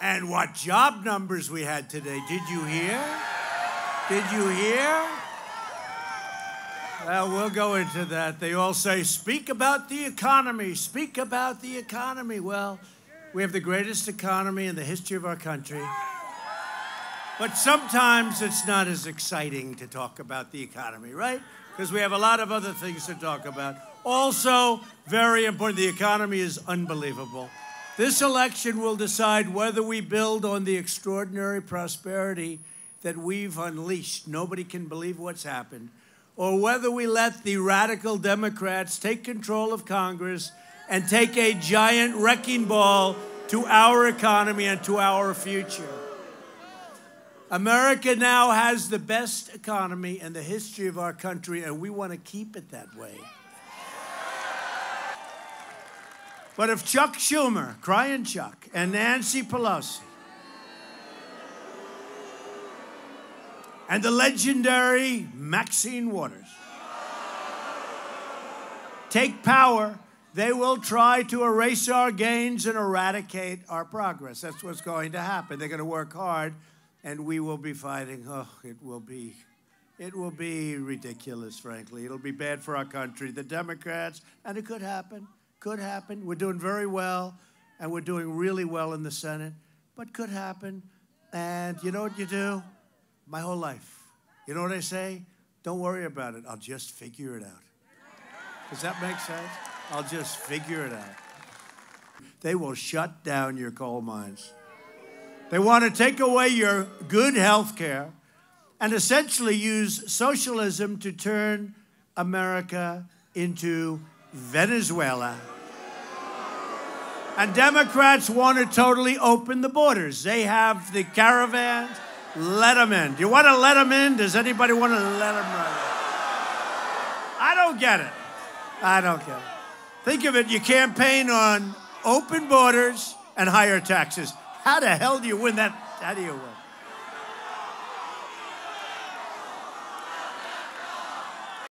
And what job numbers we had today. Did you hear? Did you hear? Well, we'll go into that. They all say, speak about the economy, speak about the economy. Well, we have the greatest economy in the history of our country. But sometimes it's not as exciting to talk about the economy, right? Because we have a lot of other things to talk about. Also, very important, the economy is unbelievable. This election will decide whether we build on the extraordinary prosperity that we've unleashed. Nobody can believe what's happened. Or whether we let the radical Democrats take control of Congress and take a giant wrecking ball to our economy and to our future. America now has the best economy in the history of our country, and we want to keep it that way. But if Chuck Schumer, crying Chuck, and Nancy Pelosi, and the legendary Maxine Waters take power, they will try to erase our gains and eradicate our progress. That's what's going to happen. They're going to work hard, and we will be fighting. Oh, it will be. It will be ridiculous, frankly. It'll be bad for our country. The Democrats, and it could happen, could happen. We're doing very well, and we're doing really well in the Senate, but could happen. And you know what you do? My whole life. You know what I say? Don't worry about it. I'll just figure it out. Does that make sense? I'll just figure it out. They will shut down your coal mines. They want to take away your good health care and essentially use socialism to turn America into Venezuela. And Democrats want to totally open the borders. They have the caravans. Let them in. Do you want to let them in? Does anybody want to let them in? I don't get it. I don't get it. Think of it, you campaign on open borders and higher taxes. How the hell do you win that? How do you win?